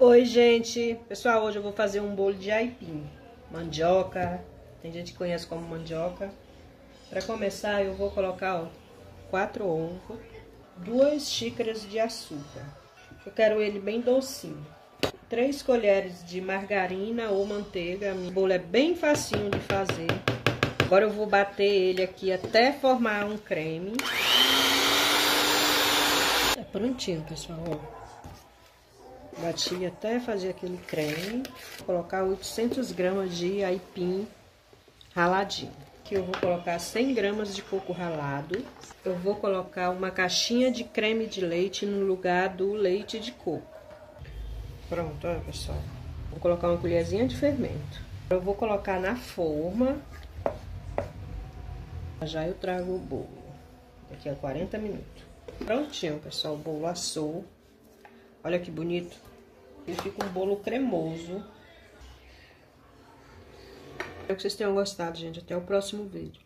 Oi, gente. Pessoal, hoje eu vou fazer um bolo de aipim. Mandioca, tem gente que conhece como mandioca. Para começar, eu vou colocar, ó, quatro ovos, duas xícaras de açúcar. Eu quero ele bem docinho. Três colheres de margarina ou manteiga. O bolo é bem facinho de fazer. Agora eu vou bater ele aqui até formar um creme. É prontinho, pessoal, ó. Bati até fazer aquele creme. Colocar 800 gramas de aipim raladinho. Aqui eu vou colocar 100 gramas de coco ralado. Eu vou colocar uma caixinha de creme de leite no lugar do leite de coco. Pronto, olha pessoal. Vou colocar uma colherzinha de fermento. Eu vou colocar na forma. Já eu trago o bolo. Daqui a 40 minutos. Prontinho, pessoal. O bolo assou. Olha que bonito. E fica um bolo cremoso. Espero que vocês tenham gostado, gente. Até o próximo vídeo.